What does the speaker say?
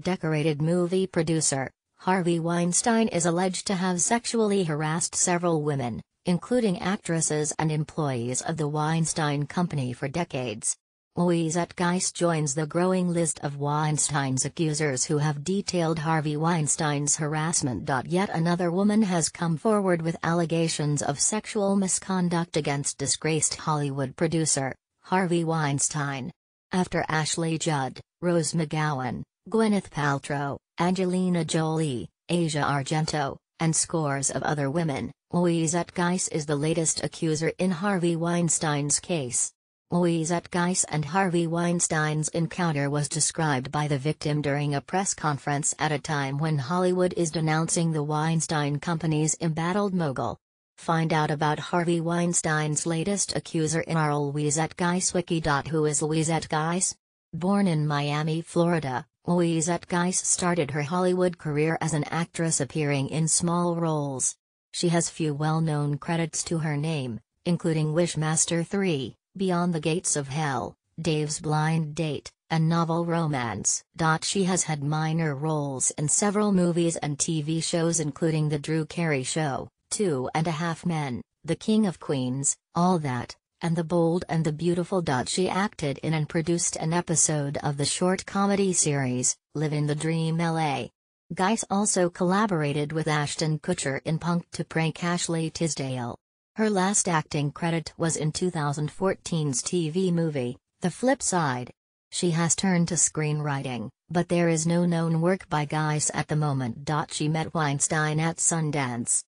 Decorated movie producer, Harvey Weinstein is alleged to have sexually harassed several women, including actresses and employees of the Weinstein Company for decades. Louisette Geiss joins the growing list of Weinstein's accusers who have detailed Harvey Weinstein's harassment. Yet another woman has come forward with allegations of sexual misconduct against disgraced Hollywood producer, Harvey Weinstein. After Ashley Judd, Rose McGowan, Gwyneth Paltrow, Angelina Jolie, Asia Argento, and scores of other women, Louisette Geiss is the latest accuser in Harvey Weinstein's case. Louisette Geiss and Harvey Weinstein's encounter was described by the victim during a press conference at a time when Hollywood is denouncing the Weinstein Company's embattled mogul. Find out about Harvey Weinstein's latest accuser in our Louisette Geiss wiki. Who is Louisette Geiss? Born in Miami, Florida, Louisette Geiss started her Hollywood career as an actress appearing in small roles. She has few well-known credits to her name, including Wishmaster 3, Beyond the Gates of Hell, Dave's Blind Date, and novel romance. She has had minor roles in several movies and TV shows including The Drew Carey Show, Two and a Half Men, The King of Queens, All That, and The Bold and the Beautiful. She acted in and produced an episode of the short comedy series, Living the Dream LA. Geiss also collaborated with Ashton Kutcher in Punk'd to Prank Ashley Tisdale. Her last acting credit was in 2014's TV movie, The Flip Side. She has turned to screenwriting, but there is no known work by Geiss at the moment. She met Weinstein at Sundance.